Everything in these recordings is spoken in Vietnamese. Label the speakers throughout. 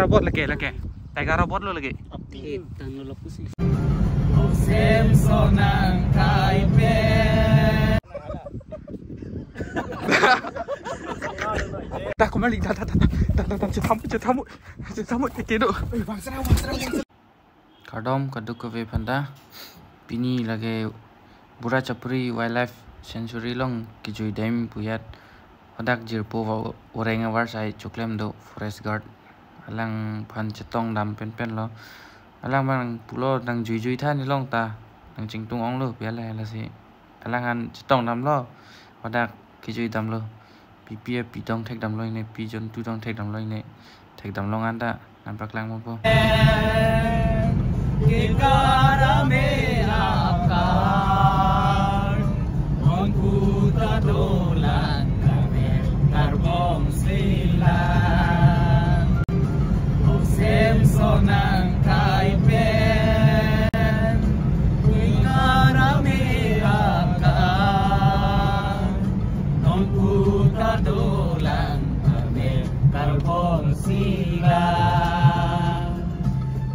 Speaker 1: Robot lagi lagi. Tega robot lo lagi. Tak kembali. Tak tak tak tak tak tak tak. Cetamu cetamu cetamu tiket tu. Kadom kaduk ke panda. Pini lagi Bura Chapri Wildlife Sanctuary long kijui dam puyat padak jirpo wa orenga war sai choklem do forest guard alang phan chetong dam pen pen lo alang mang pulo dang jui jui tha ni long ta dang ching tung ong lo pia la la si alang an chetong dam lo padak kijui dam lo pi pi pi dong thek dam lo ne pi jon tu dong thek dam lo ne thek dam long an ta nam pak lang mo po Amputa dolan ame karpon sila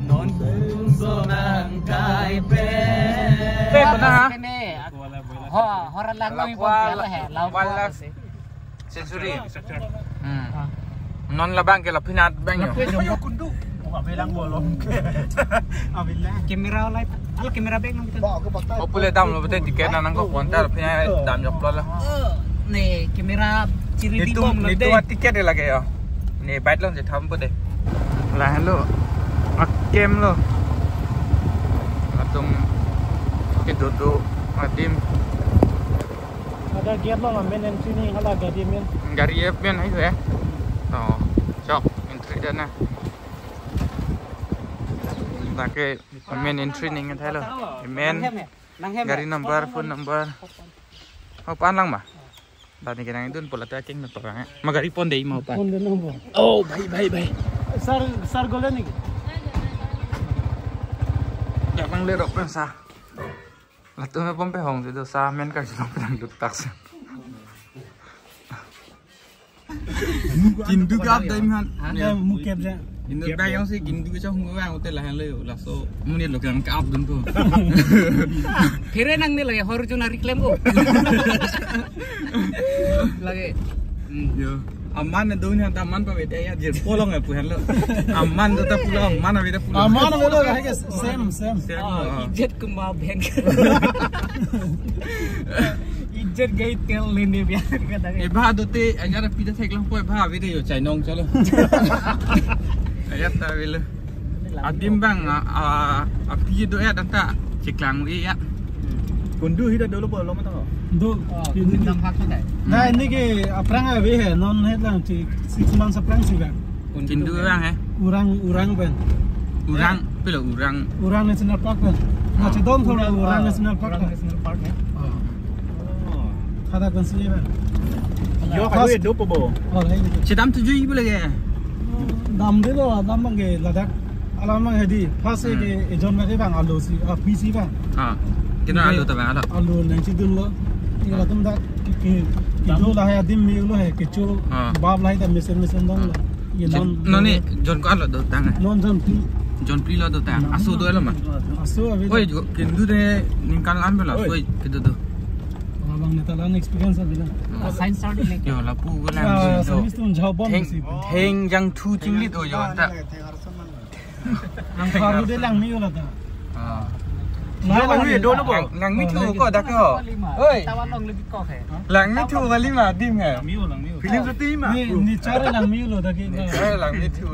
Speaker 1: Non kung sonang kay pe เต้
Speaker 2: นหมดนะฮะ Ho, horan lang kami po kaya he. Lao
Speaker 1: po. Walas. Sensory. Hmm. Non labang kaya pinat bang yo. Yung kundo. Bilang bolong. Abilah.
Speaker 2: Kamera olay. Al kamera bang lang kita.
Speaker 1: Opule dam lo bete tiket nanang ko kontar pinya dam yok lah.
Speaker 2: Nih, kamera ciri di bom lo
Speaker 1: itu tiket dia lagi yo. Ni bait lo je tham pun deh. Lah lo. Ak game lo. Atum itu tu adim
Speaker 3: Ada gear lo main entry ni hala gadi main.
Speaker 1: gari ya men itu ya. Oh, cok entry dah na. Lagi main entry ni ngan lo. Main
Speaker 2: Nang hem.
Speaker 1: gari number phone number. Oh pan దానికి నాయన పొల ప్యాకింగ్ నత్తరా మగ
Speaker 3: రిపోన్ దేయి మా
Speaker 1: Oh, ఓ bye bye
Speaker 3: bye sir sir
Speaker 1: గోలని Datang le rok pen sa. Latu me pompe hong tu sa men ka jilong pedang duk tak sa. Mungkin duk up dai man. Indot ba yung si gindi ko siya hungo ang hotel lahan le laso muni lo kan kaap dun to.
Speaker 2: Kere nang nila hor jo na reclaim ko. Lagi.
Speaker 1: Yo. Amman ne doin hanta amman pa beta ya je polong e puhan lo. Amman do ta pulong amman avida pulong.
Speaker 3: Amman avida rahe ke same same.
Speaker 2: Jet kumba bhen. इज़्ज़त गई तेल
Speaker 1: लेने बिहार का ए भा दोते अगर पीछे साइकिल पे भा अभी रे यो चाइनोंग चलो Ayat tak bila. Adim bang, ah, ah, api itu ya dan tak ciklang ui ya.
Speaker 3: Kundu hidup dulu boleh lama tau. Ah, Kundu.
Speaker 2: Ini dalam hak kita.
Speaker 3: Nah ini ke perang abe he, eh. non he lah cik six months perang bang. Kundu
Speaker 1: orang eh. he.
Speaker 3: Orang orang ben.
Speaker 1: Orang, bila orang.
Speaker 3: Orang national park bang. Macam dom kalau orang national park.
Speaker 2: Orang national park ya.
Speaker 3: Kada konsili bang.
Speaker 2: Yo,
Speaker 3: kau hidup
Speaker 2: apa?
Speaker 3: Oh, hidup.
Speaker 1: Cedam tujuh eh. ibu lagi.
Speaker 3: Dam de lo dam mang ke ladak. Alam mang hedi. Fase ke ejon mang ke bang alo si. Ah PC bang.
Speaker 1: Ha. Kena alu ta bang ala.
Speaker 3: Alo nanti dulu. Tinggal tum dak ke itu lah ya dim mi lo hai ke chu
Speaker 1: Ah.
Speaker 3: bab lai ta mesen mesen dong lah. Ye non
Speaker 1: No ni John ko alo do tang.
Speaker 3: non jon pi.
Speaker 1: John Pli lo do tang. Asu do lo ma.
Speaker 3: Aso abi.
Speaker 1: Oi kindu de ningkan lam bela. Oi kitu do.
Speaker 3: Abang neta lan experience abi.
Speaker 2: Science
Speaker 1: la pu ko
Speaker 3: service si.
Speaker 1: theng thu lit o yo ta.
Speaker 3: Nang karu de lang mi lah ta.
Speaker 1: Ah.
Speaker 3: Lah ni do lo
Speaker 1: Lang mi thu ko dak ko. Oi.
Speaker 2: Tawan long lebih kok ya.
Speaker 1: Lang mi thu kali ma dim nge.
Speaker 3: Film. Ni ni lang mi
Speaker 1: lang mi thu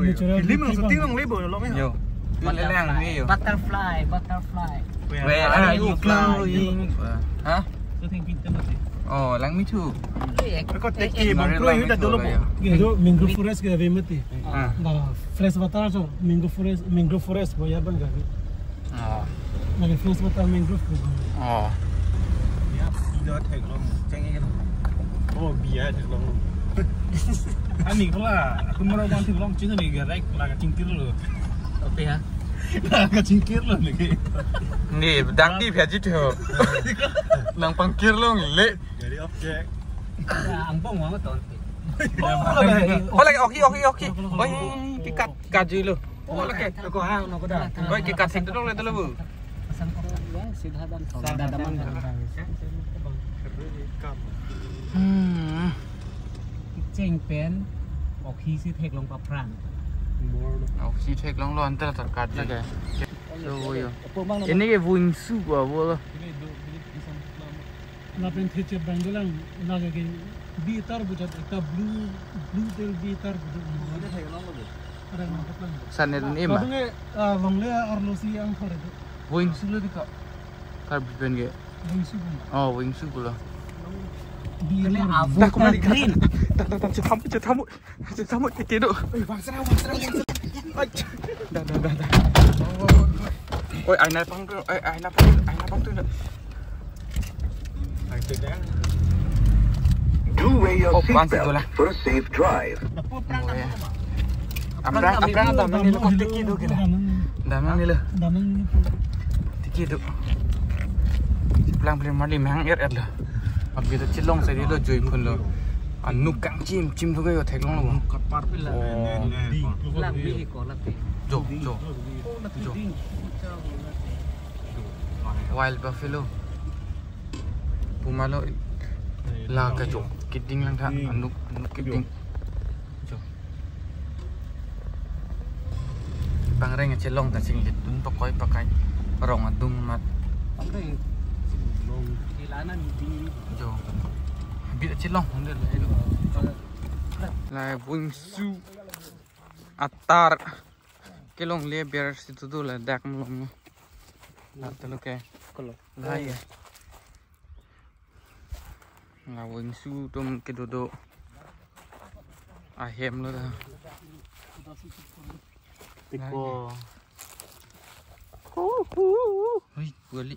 Speaker 1: yo.
Speaker 3: Film lang
Speaker 1: lang mi yo.
Speaker 2: Butterfly, butterfly.
Speaker 1: Where are you flying? Ha? Oh, lang mi chu.
Speaker 2: Ko
Speaker 1: teki mangro
Speaker 2: yu
Speaker 1: da dolo mo.
Speaker 3: Yo mango forest ke ave mati.
Speaker 1: Ah,
Speaker 3: fresh water so mango forest mango forest bo ya ban
Speaker 1: ga.
Speaker 3: Ah. Na fresh water mango forest.
Speaker 1: Oh, Ya, yo thai long chang ngi
Speaker 4: Oh, bia de long. Ani pula, aku mau bantu long cina ni gerak, laga cintir dulu.
Speaker 2: Oke ya.
Speaker 4: Laga cingkir lo ni.
Speaker 1: Ni dang di phe ji thu. Nang pangkir lo le.
Speaker 4: Jadi objek.
Speaker 2: Ya, ampong banget tuh.
Speaker 1: Ôi lại ok ok ok. Ôi cái cắt cắt gì luôn. Ôi là cái.
Speaker 2: Ko ha no ko da.
Speaker 1: Ôi cái cắt thành đó lên đó là vừa.
Speaker 2: Sidha dan ko. Dadaman.
Speaker 1: Hmm.
Speaker 2: เจ๋งเป็นออกขี้สิเทกลงปะพราง
Speaker 1: chỉ long loan tất cả cắt ra kìa rồi cái này cái vùng su của vô
Speaker 3: lo? Là bên thế chế Bengalang là cái bi tar bujat ekta blue blue tel bi tar
Speaker 1: bujat sana dan ima
Speaker 3: kadang eh wangle arlosi ang khare
Speaker 1: wing su le dikak kar bipen ge
Speaker 3: wing su
Speaker 1: oh wing su pula
Speaker 3: Nah,
Speaker 2: aku mandi green. Tak
Speaker 3: tak
Speaker 2: tak cetamu cetamu
Speaker 1: cetamu
Speaker 2: titik
Speaker 1: dok.
Speaker 2: Oi, bangsa bangsa.
Speaker 1: Dah dah dah dah. Oi, aina pang tu, oi aina pang tu, aina pang tu dah. Hai tu.
Speaker 5: Do wear your
Speaker 1: oh,
Speaker 5: seatbelt for a safe drive.
Speaker 1: Aprang aprang dah mandi lah kau tiket dok lah. Dah mandi lah.
Speaker 3: Dah mandi.
Speaker 1: Tiket dok. Pelang pelang mandi mehang er er lah. अब ये तो चिल्लों से ये तो जोई खुल लो अनु कंग चिम
Speaker 4: चिम तो
Speaker 1: गयो
Speaker 2: थेक लोग कपार पे लगा लग मिली को लगते
Speaker 1: जो जो जो wild buffalo. Puma lo là cái chỗ kidding lang tha anu anu kidding jo bang reng chelong ta sing lit dun pa koi pa kai rong adung mat bang reng लाना नहीं थी atar. Kelong le biar situ tu lah dak melong lah teluk ke
Speaker 2: kalau
Speaker 1: lah ya lah wingsu tom kedodo ahem lo dah
Speaker 4: tiko
Speaker 1: oi gali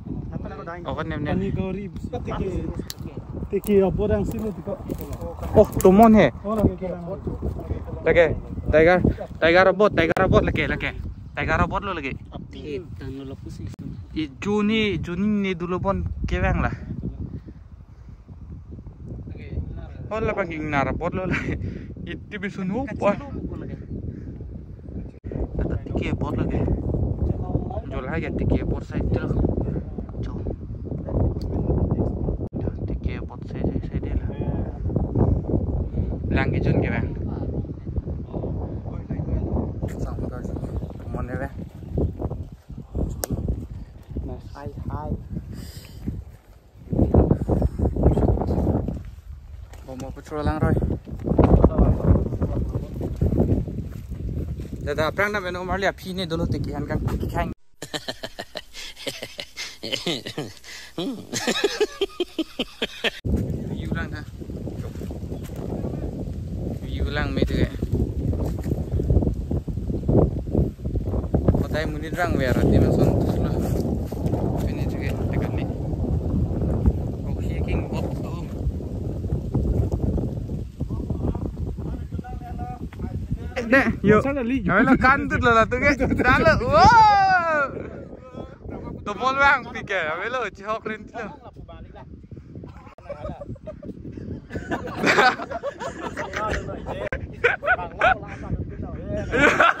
Speaker 1: Okonnya
Speaker 4: nih. Tiki yang.
Speaker 1: Oh,
Speaker 3: tumon he.
Speaker 1: Lagi, tiger, tiger robot, tiger robot lagi, lagi. Tiger robot lo lagi. Juni, Juni ini dulu pun kewang lah. Oh, lah nara robot lo lah. Itu bisu nupa. Tiki robot lagi. Jual lagi tiki robot saya itu. Dada prang na beno marli a phine dolo te ki han kan ki khang. View lang ha. View lang mấy thứ Có tay muốn đi răng về Dek, yuk. Kami lo kantut lo lah tuh guys. Dalo, wow. Tepol bang, tiga. Kami lo cihok rintil. Hahaha. Hahaha. Hahaha. Hahaha. Hahaha. Hahaha. Hahaha. Hahaha. Hahaha. Hahaha. Hahaha.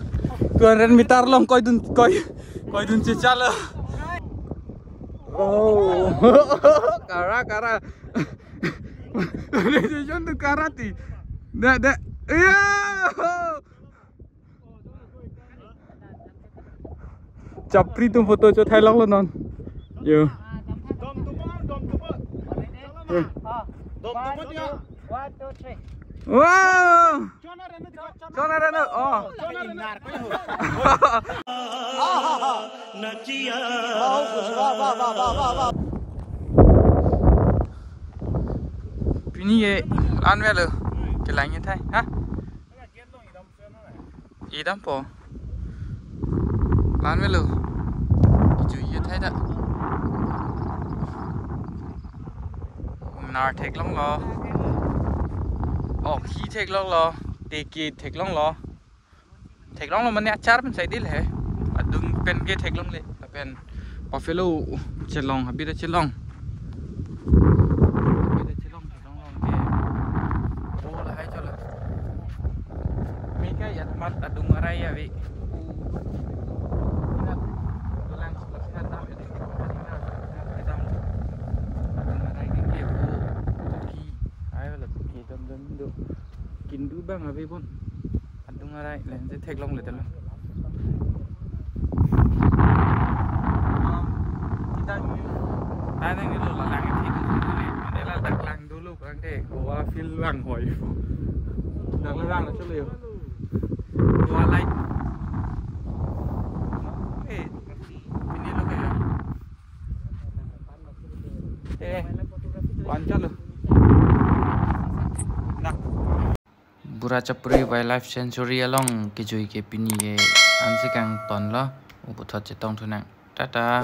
Speaker 1: 200 meter long koi dun koi koi dun chi chal oh kara kara ini jon tu karati da da iya chapri tum photo cho thai long luôn non. Yo.
Speaker 4: Dom tu mo dom tu mo dom tu mo
Speaker 2: 1 2 3
Speaker 1: wow! Cho na Ren. Oh.
Speaker 4: Chona rena.
Speaker 1: Pini ye an ve lo. Cái lạnh như thế hả? Ý đâm po. Lan ve lo. Cái chú ý thế đó. Nar thek long lo. Ồ, khí thek long lo. teki theklong lo theklong lo mane achar pen sai dil he adung pen ge theklong le pen buffalo chelong habira chelong bang abi pun. Adung arai len se thek long le tan. Tai tang ni lo la lang thi tu ni. Đây là đặc lang dulu kan de. Gua feel lang hoi. Đặc lang chỗ liều. Gua like. Eh, Surachapuri Wildlife Sanctuary along Kijui Kepini Ansikang Ton Lo Uputot Chetong Tunang Tata